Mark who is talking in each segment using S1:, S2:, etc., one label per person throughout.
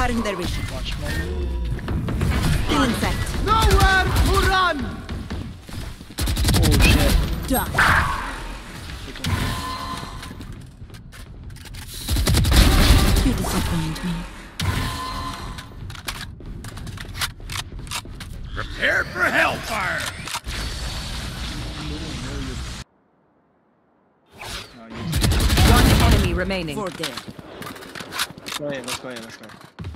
S1: Cutting their vision.
S2: Watch me.
S1: Feeling set.
S3: Nowhere to run!
S2: Oh shit.
S1: Done. You disappoint me.
S4: Prepare for hellfire!
S5: One enemy remaining.
S1: For dead.
S2: Let's go in, let's go in, let's go.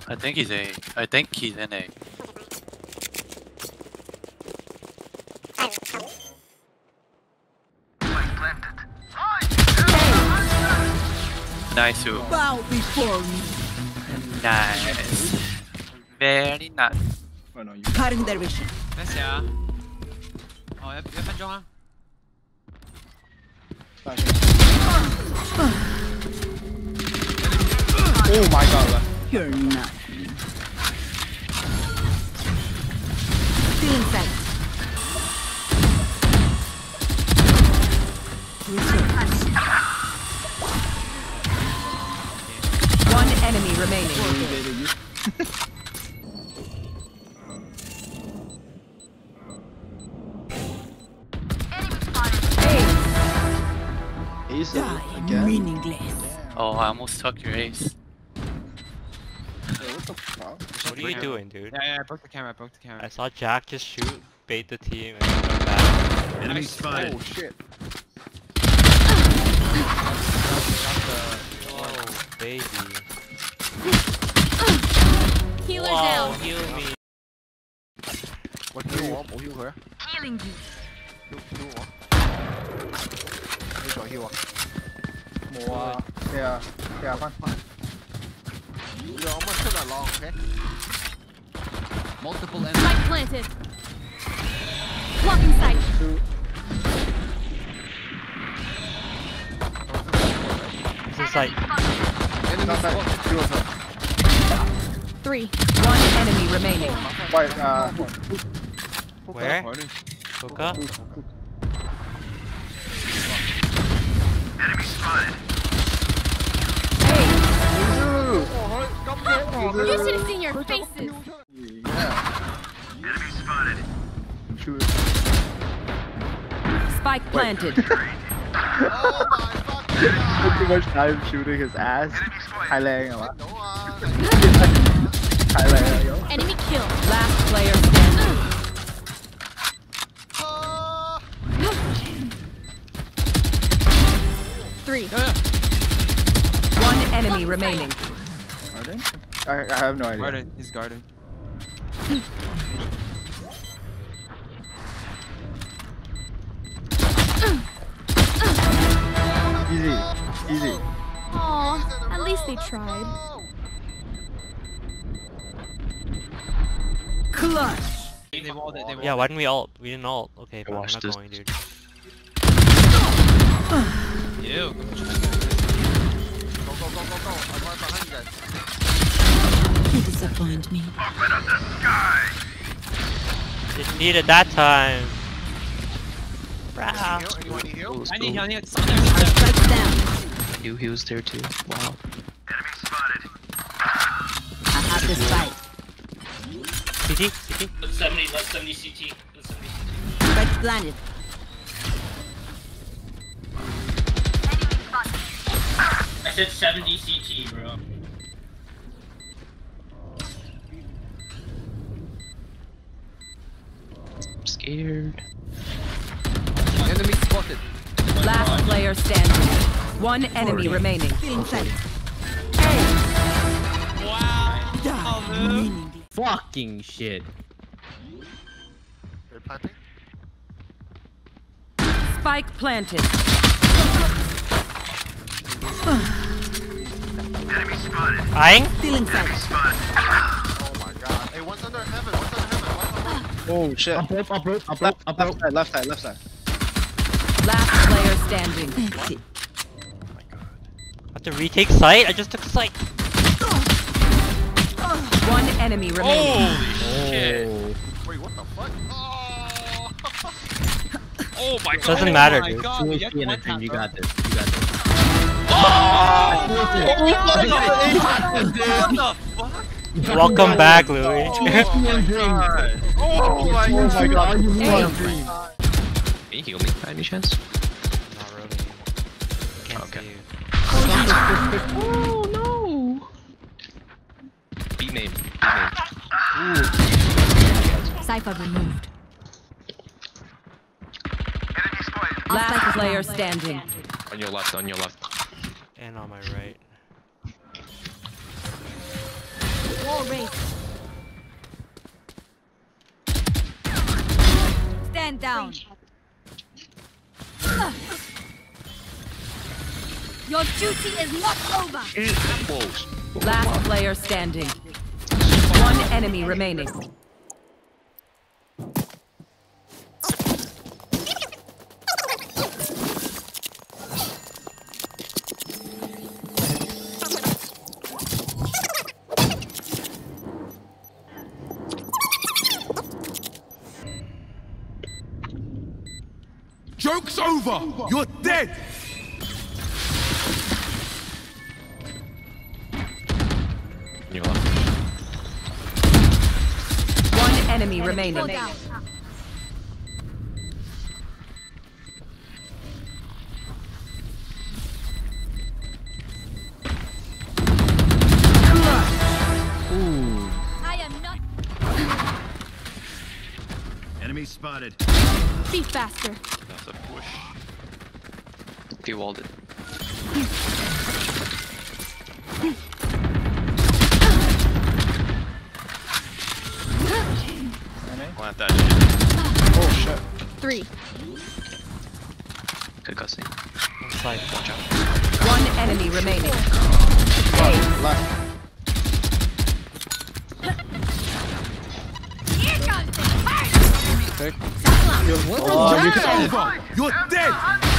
S6: I think he's A. I think he's in A. Nice.
S1: Bow before me.
S6: Nice. Very nice.
S1: Cutting their vision.
S7: بس يا اه يا
S2: فن جوها Oh my god left.
S1: You're nothing. Feeling set.
S5: One enemy remaining.
S2: Invaded you. Ace
S1: Die
S2: again.
S1: meaningless.
S6: Oh, I almost took your ace.
S2: What?
S8: What are you doing, dude?
S7: Yeah, yeah, I broke the camera, I broke the camera.
S8: I saw Jack just shoot, bait the team, and come back.
S4: Enemy spotted.
S2: Oh, shit.
S8: Oh, baby.
S9: Healer
S8: wow,
S9: down.
S8: heal me.
S3: What heal up? Oh, heal her.
S9: Healing you.
S3: Heal, heal up. Heal
S2: heal. More. Yeah, yeah,
S3: fine, fine. You're almost to long, okay?
S7: Multiple
S9: enemies. Light planted. Blocking sight.
S2: Two. Enemy spotted. Two.
S9: Three.
S5: One enemy remaining.
S2: Wait, uh...
S8: Where? Hookah?
S9: Enemy spotted. You should your faces.
S5: Spike planted.
S2: oh my god. too much time shooting his ass. Thailand เหรอวะ Thailand เหรอ
S9: Enemy kill.
S5: Last player standing.
S9: Three.
S5: One enemy remaining.
S2: Are they? I, I have no idea.
S7: Guarded, he's guarded.
S2: Easy. Easy.
S9: Aw, at least they tried.
S1: Clutch.
S7: They walled it, they walled
S8: Yeah, why didn't we ult? We didn't ult. Okay, but we're
S6: watched
S8: not
S6: this.
S8: going, dude.
S7: Ew.
S1: You disappoint me.
S8: Didn't need it that time. Rah.
S3: Anyone need heal?
S7: I need heal, I need someone there, someone there.
S1: Down.
S6: Knew he was there too. Wow.
S1: I have this fight.
S8: CT? CT?
S10: 70, left 70 CT. Left 70 CT.
S1: Spike planted.
S10: I said 70 CT, bro.
S6: I'm scared.
S3: Enemy spotted.
S5: Last player standing. One enemy remaining.
S1: Feeling set.
S7: Wow.
S1: Die meaningless.
S11: Fucking shit.
S3: They're planting.
S5: Spike planted.
S8: Eyeing?
S1: Feeling set.
S3: Oh my god. Hey, one's under heaven, one's under heaven, one on one.
S2: Oh shit.
S11: Up rope, up rope, up
S2: Left,
S11: rope, up
S2: left
S11: rope.
S2: side, left side, left side.
S5: Last player standing.
S1: That's it.
S8: I have to retake site? I just took site.
S5: One enemy oh, remaining.
S7: Holy shit.
S11: Oh.
S3: Wait, what the fuck? Oh!
S7: Oh my god.
S8: Doesn't matter,
S7: oh
S8: dude.
S7: God,
S11: Two
S7: we
S11: HP
S7: just
S11: and a
S7: one
S11: dream. You
S7: tap,
S11: got this. You got this.
S7: bro. What the fuck?
S8: Welcome back, Louis.
S3: Oh, oh my god. Oh my
S2: god.
S11: you
S2: What dream.
S6: Can you heal me by any chance?
S8: Not really. Can't
S6: Okay.
S8: see you.
S6: Oh no! B main. B main.
S1: Cypher removed.
S5: Last player standing.
S6: On your left, on your left.
S8: And on my right.
S1: Wall race. Stand down. Your duty is not over.
S5: Last player standing. One enemy remaining.
S4: Joke's over! You're dead!
S6: On your.
S5: One enemy remaining.
S1: Go down. I am not.
S4: Enemy spotted.
S9: Be faster.
S6: That's a push. They walled it.
S3: Plant that shit.
S2: Oh shit.
S9: Three.
S6: Good cussing.
S8: On side.
S6: Watch out.
S5: One enemy remaining.
S2: Left.
S1: Here comes the
S11: What
S2: Oh, you
S4: Joke's! You're dead!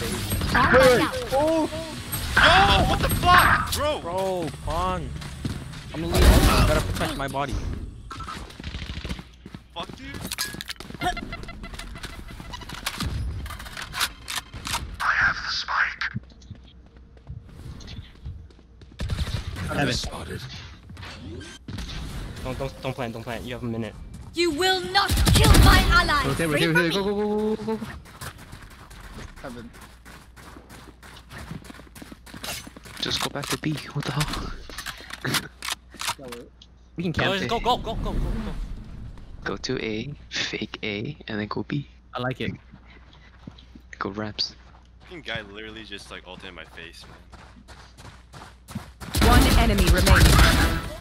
S2: Wait, wait. Oh,
S3: Yo, what the fuck? Bro.
S8: Bro, pawn. I'm gonna leave. I gotta protect my body.
S3: Fuck you.
S11: Heaven.
S4: Spotted.
S8: Don't don't don't plant. Don't plant. You have a minute.
S1: You will not kill my ally.
S11: Rotate,
S1: Free
S11: rotate,
S1: for
S11: rotate. Go,
S1: me.
S11: go, go, go, go, go.
S2: Heaven.
S6: Just go back to B. What the hell?
S8: We can
S6: Camp
S8: Just go go go go go go.
S6: Go to A, fake A, and then go B.
S11: I like it.
S6: Go ramps.
S3: Fucking guy literally just like ulted in my face, man.
S5: One enemy remaining.